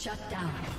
Shut down.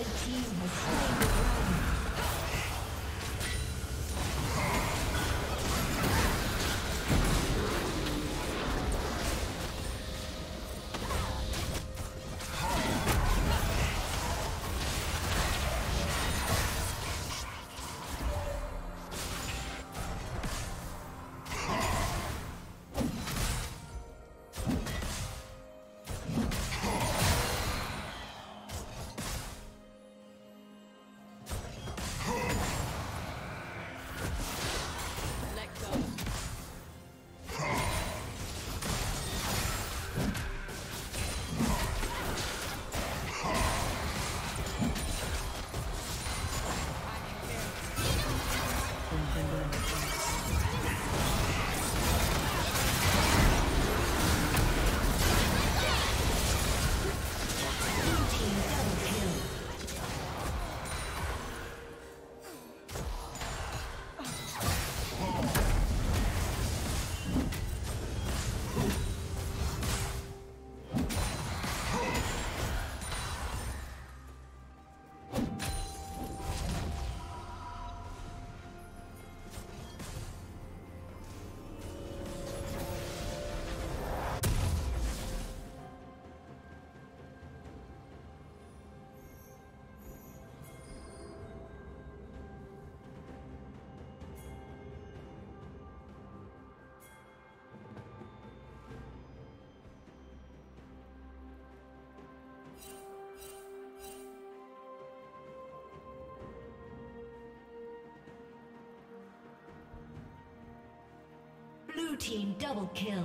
Red team. has team double kill.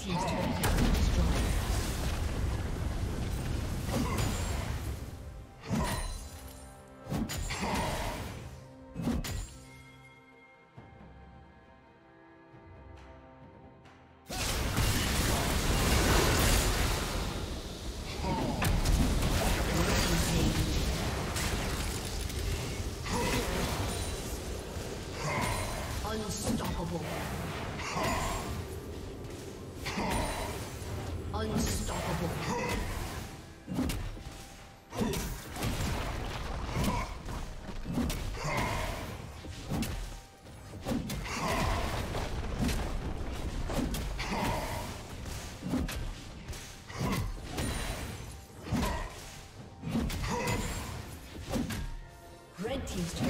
Team's turret team's turret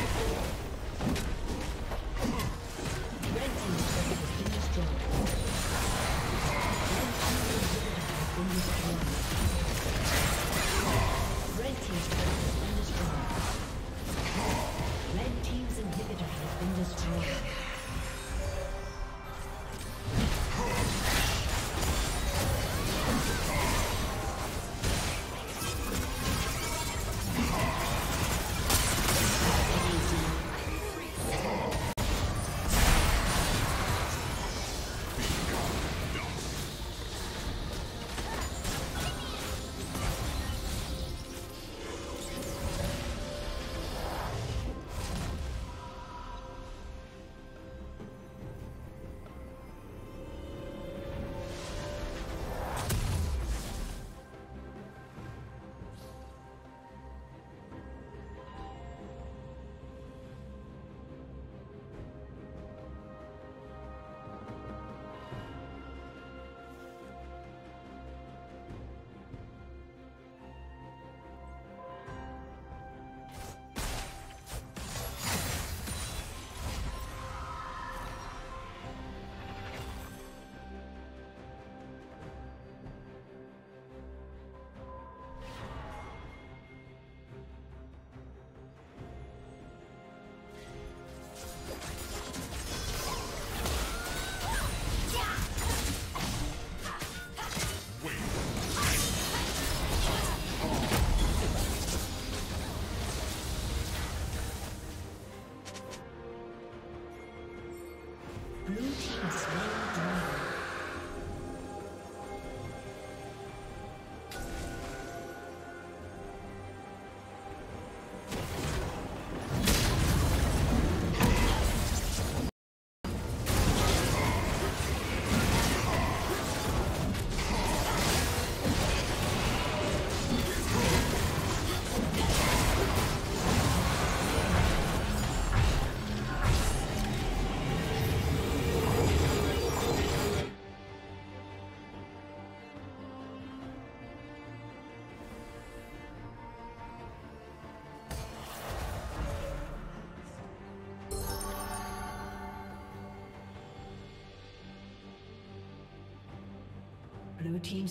Blue Team's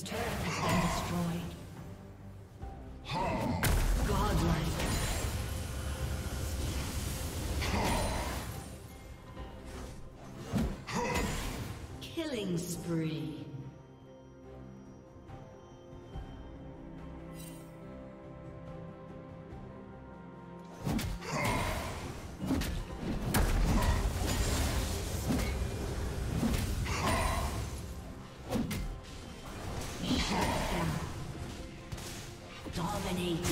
turret has been destroyed. Godlike. Killing spree. A